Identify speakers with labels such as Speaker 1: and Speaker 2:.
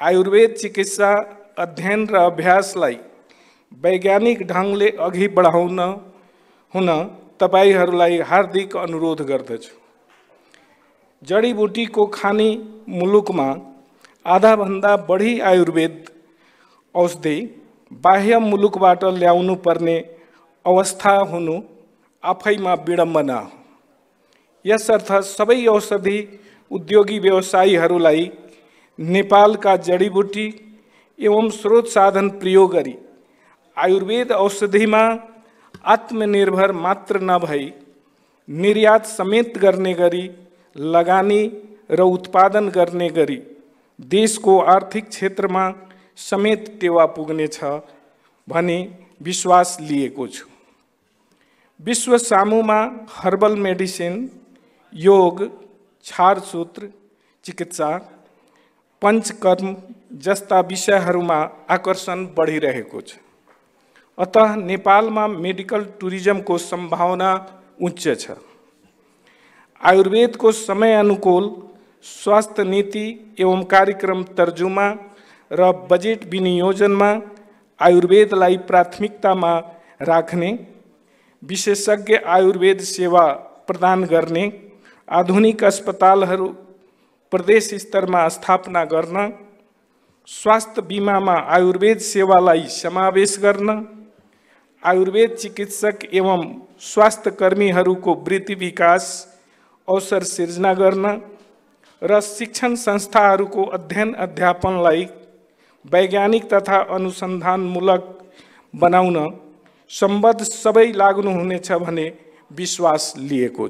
Speaker 1: आयुर्वेद चिकित्सा अध्ययन र अभ्यासलाई वैज्ञानिक ढङ्गले अघि बढाउन हुन तपाईँहरूलाई हार्दिक अनुरोध गर्दछु। जडीबुटीको खानी मुलुकमा आधाभन्दा बढी आयुर्वेद औषधि बाह्य मुलुकबाट ल्याउनु पर्ने अवस्था हुनु आफैमा विडम्बना हो। यसर्थ सबै औषधि उद्योगी व्यवसायीहरूलाई नेपालका जडीबुटी एवं स्रोत साधन प्रयोग गरी आयुर्वेद औषधिमा आत्मनिर्भर मात्र नभई निर्यात समेत गर्ने गरी लगानी र उत्पादन गर्ने गरी देशको आर्थिक क्षेत्रमा समेत टेवा पुग्नेछ भनी विश्वास लिएको छु। विश्व हर्बल मेडिसिन, योग छारसूत्र चिकित्सा पञ्चकर्म जस्ता विषयहरूमा आकर्षण बढिरहेको छ। अत नेपालमा मेडिकल टुरिज्मको सम्भावना उच्च छ। आयुर्वेदको समय अनुकूल स्वास्थ्य नीति एवं कार्यक्रम तर्जुमा र बजेट विनियोजनमा आयुर्वेदलाई प्राथमिकतामा राख्ने, विशेषज्ञ आयुर्वेद सेवा प्रदान गर्ने, आधुनिक अस्पतालहरू प्रदेश स्तर में स्थापना करना स्वास्थ्य बीमा में आयुर्वेद सेवालाई समावेश आयुर्वेद चिकित्सक एवं स्वास्थ्य को वृत्ति विकास, अवसर सृजना करना र शिक्षण संस्थाहरूको अध्ययन अध्यापन वैज्ञानिक तथा अनुसंधानमूलक बना संबद्ध सब लग्न होने भाई विश्वास लिएको